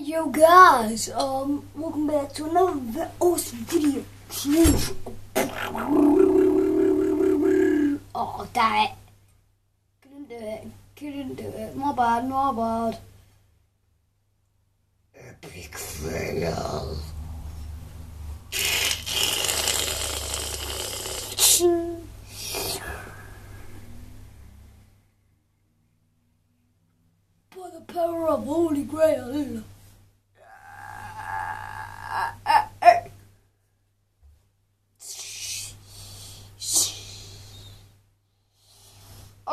yo guys, um, welcome back to another awesome video. Oh, damn it. Couldn't do it, couldn't do it. My bad, my bad. Epic fail. By the power of Holy Grail.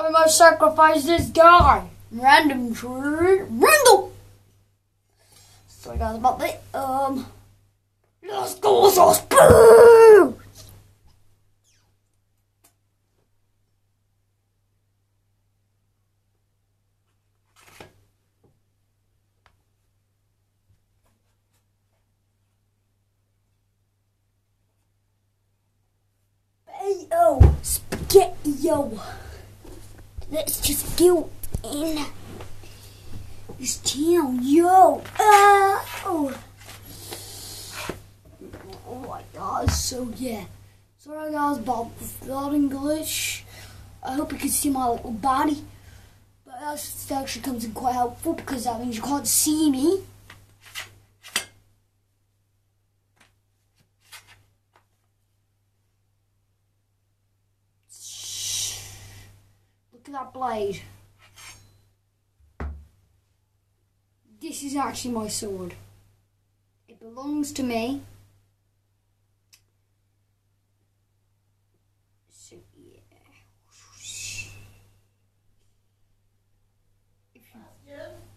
I must sacrifice this guy. Random tree. Randall! Sorry guys about that. Um, let's go, sauce. Yo, yo. Let's just go in this town, yo. Uh, oh, oh my god, so yeah. Sorry guys about the English. I hope you can see my little body. But that actually comes in quite helpful because that means you can't see me. At that blade. This is actually my sword. It belongs to me. So yeah.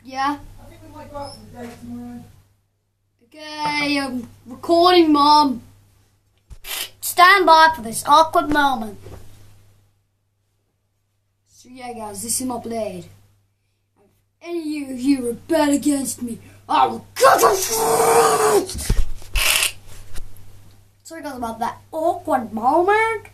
Yeah. I think we might go out for the day tomorrow. Okay, I'm recording, Mom. Stand by for this awkward moment. So yeah, guys, this is my blade. If any of you rebel against me, I will cut your. Sorry, guys, about that awkward moment.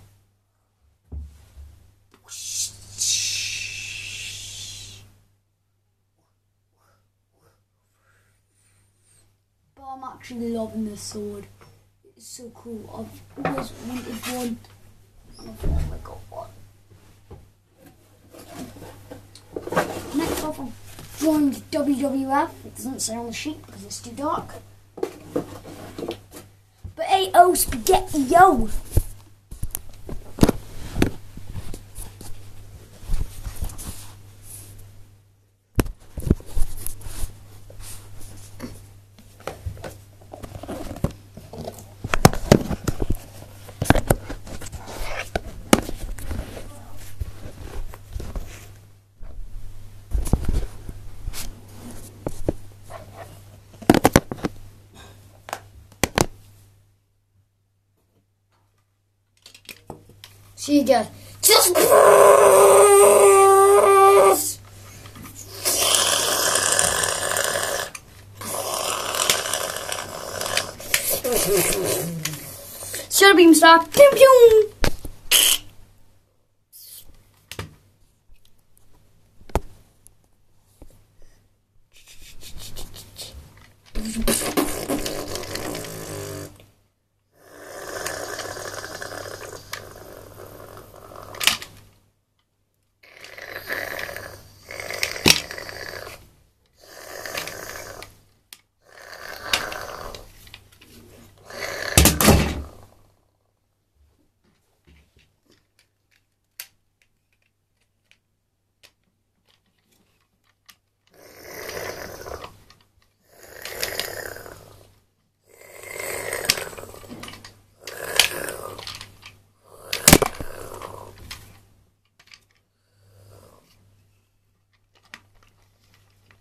But I'm actually loving this sword. It's so cool. I've always wanted one. Oh one. Next off, I've joined WWF. It doesn't say on the sheet because it's too dark. But hey, oh, spaghetti, yo! You guys. Just Shut up, beam stop. Pew pew.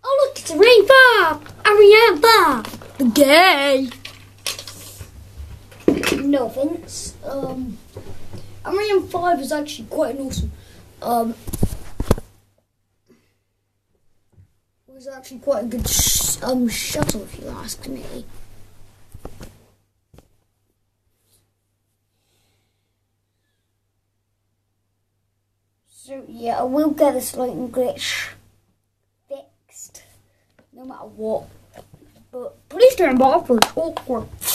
Oh look, it's The gay! No offense. Um, Ariane 5 is actually quite an awesome. Um, it was actually quite a good sh- um, shuttle, if you ask me. So, yeah, I will get this lighting glitch fixed no matter what. But please turn off for awkward. As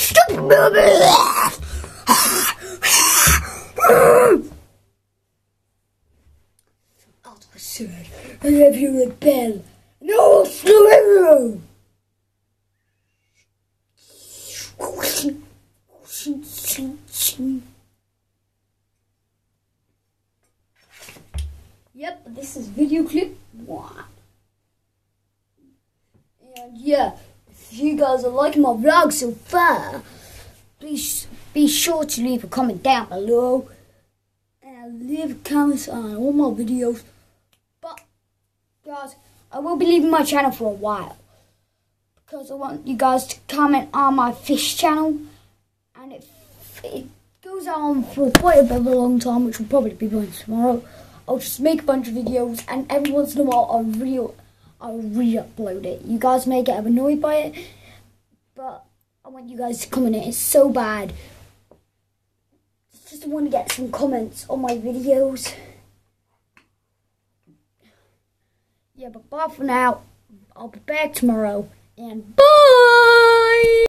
I said, I have you rebel. No, forever. Yep, this is video clip one. And yeah, if you guys are liking my vlog so far, please be sure to leave a comment down below and leave comments on all my videos. But guys, I will be leaving my channel for a while because I want you guys to comment on my fish channel, and it it goes on for quite a bit of a long time, which will probably be going tomorrow. I'll just make a bunch of videos, and every once in a while I'll re I'll re-upload it. You guys may get annoyed by it, but I want you guys to comment it. It's so bad. Just want to get some comments on my videos. Yeah, but bye for now. I'll be back tomorrow, and bye.